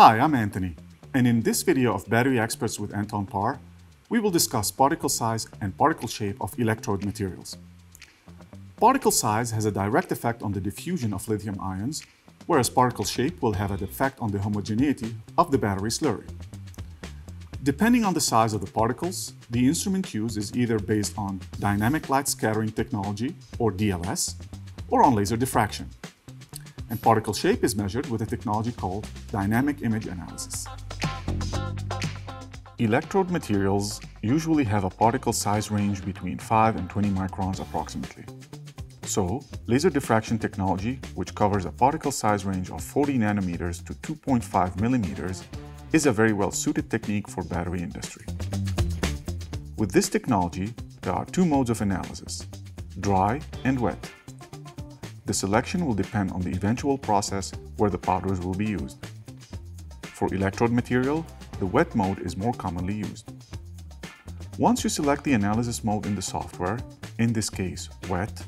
Hi, I'm Anthony, and in this video of Battery Experts with Anton Paar, we will discuss particle size and particle shape of electrode materials. Particle size has a direct effect on the diffusion of lithium ions, whereas particle shape will have an effect on the homogeneity of the battery slurry. Depending on the size of the particles, the instrument used is either based on dynamic light scattering technology, or DLS, or on laser diffraction. And particle shape is measured with a technology called dynamic image analysis. Electrode materials usually have a particle size range between 5 and 20 microns approximately. So, laser diffraction technology, which covers a particle size range of 40 nanometers to 2.5 millimeters, is a very well-suited technique for battery industry. With this technology, there are two modes of analysis, dry and wet. The selection will depend on the eventual process where the powders will be used. For electrode material, the wet mode is more commonly used. Once you select the analysis mode in the software, in this case wet,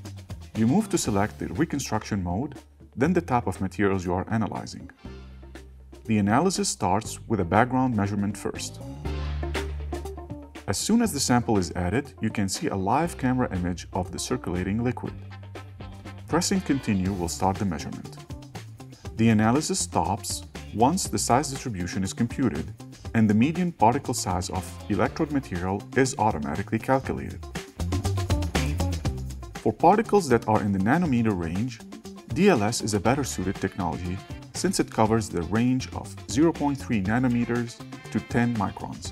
you move to select the reconstruction mode, then the type of materials you are analyzing. The analysis starts with a background measurement first. As soon as the sample is added, you can see a live camera image of the circulating liquid. Pressing continue will start the measurement. The analysis stops once the size distribution is computed and the median particle size of electrode material is automatically calculated. For particles that are in the nanometer range, DLS is a better suited technology since it covers the range of 0.3 nanometers to 10 microns.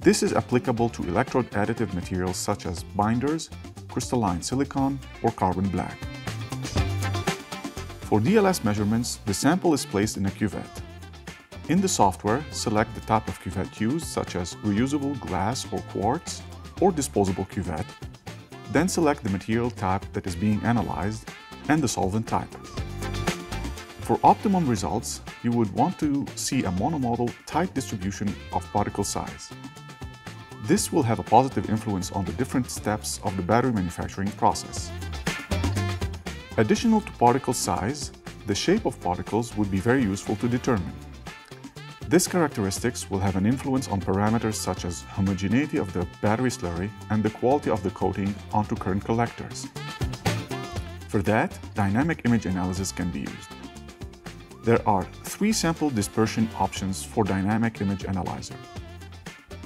This is applicable to electrode additive materials such as binders crystalline silicon, or carbon black. For DLS measurements, the sample is placed in a cuvette. In the software, select the type of cuvette used, such as reusable glass or quartz, or disposable cuvette, then select the material type that is being analyzed and the solvent type. For optimum results, you would want to see a monomodal tight distribution of particle size. This will have a positive influence on the different steps of the battery manufacturing process. Additional to particle size, the shape of particles would be very useful to determine. This characteristics will have an influence on parameters such as homogeneity of the battery slurry and the quality of the coating onto current collectors. For that, dynamic image analysis can be used. There are three sample dispersion options for dynamic image analyzer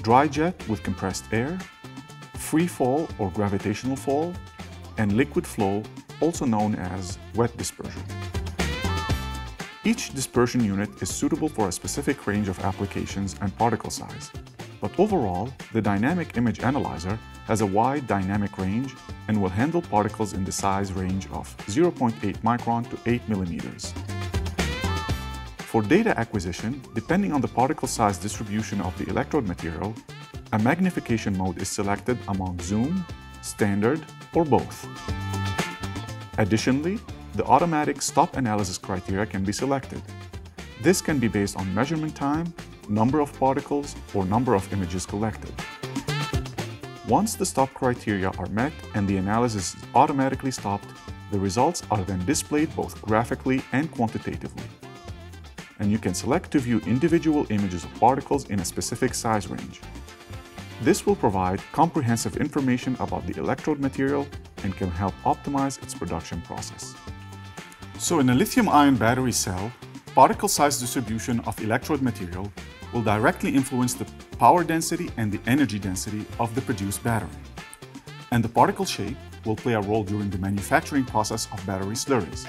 dry jet with compressed air, free fall or gravitational fall, and liquid flow, also known as wet dispersion. Each dispersion unit is suitable for a specific range of applications and particle size, but overall, the Dynamic Image Analyzer has a wide dynamic range and will handle particles in the size range of 0.8 micron to 8 millimeters. For data acquisition, depending on the particle size distribution of the electrode material, a magnification mode is selected among zoom, standard, or both. Additionally, the automatic stop analysis criteria can be selected. This can be based on measurement time, number of particles, or number of images collected. Once the stop criteria are met and the analysis is automatically stopped, the results are then displayed both graphically and quantitatively and you can select to view individual images of particles in a specific size range. This will provide comprehensive information about the electrode material and can help optimize its production process. So in a lithium-ion battery cell, particle size distribution of electrode material will directly influence the power density and the energy density of the produced battery. And the particle shape will play a role during the manufacturing process of battery slurries.